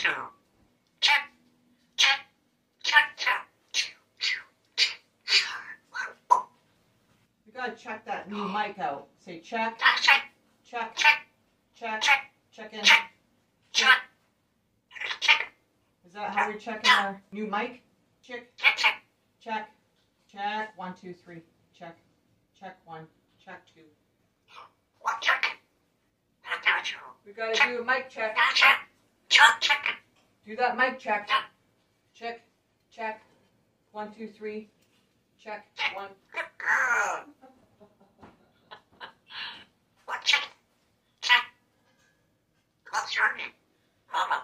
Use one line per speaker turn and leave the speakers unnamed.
two. Check, check, check, check. You gotta check that new mic out. Say check, ah,
check,
check,
check,
check,
check,
check in.
Check, check, check.
Is that how we check in our new mic? Check,
check, check,
check, check. One, two, three. Check, check one, check two.
One check.
We gotta do a mic check.
Ah, check, check.
Do that mic check. Check. Check. One, two, three. Check. One. Check. Check. What's your name? Mama.